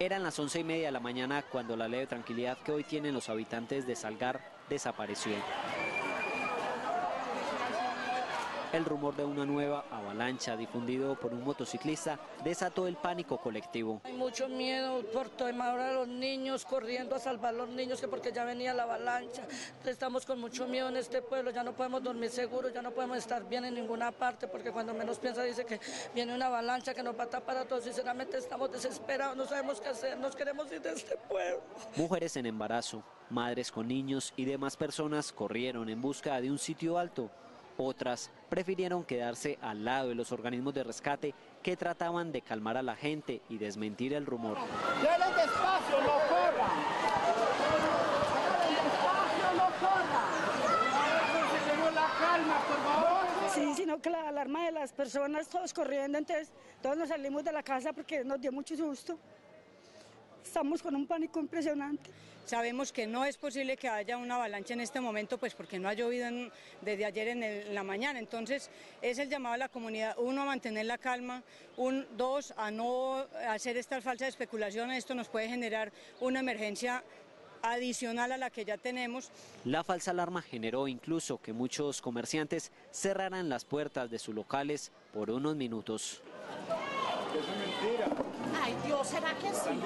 Eran las once y media de la mañana cuando la leve tranquilidad que hoy tienen los habitantes de Salgar desapareció. El rumor de una nueva avalancha difundido por un motociclista desató el pánico colectivo. Hay mucho miedo por tomar a los niños corriendo a salvar a los niños que porque ya venía la avalancha. Estamos con mucho miedo en este pueblo, ya no podemos dormir seguros, ya no podemos estar bien en ninguna parte porque cuando menos piensa dice que viene una avalancha que nos va a tapar a todos. Sinceramente estamos desesperados, no sabemos qué hacer, nos queremos ir de este pueblo. Mujeres en embarazo, madres con niños y demás personas corrieron en busca de un sitio alto otras prefirieron quedarse al lado de los organismos de rescate que trataban de calmar a la gente y desmentir el rumor. despacio, no corra! ¡Despacio, no corra! la calma, por favor! Sí, sino que la alarma de las personas, todos corriendo, entonces todos nos salimos de la casa porque nos dio mucho susto. Estamos con un pánico impresionante. Sabemos que no es posible que haya una avalancha en este momento, pues porque no ha llovido desde ayer en, la mañana. Entonces, es el llamado a la comunidad, uno, a mantener la calma, un, dos, a no hacer estas falsas especulaciones. Esto nos puede generar una emergencia adicional a la que ya tenemos. La falsa alarma generó incluso que muchos comerciantes cerraran las puertas de sus locales por unos minutos. Ay, Dios, ¿será que sí?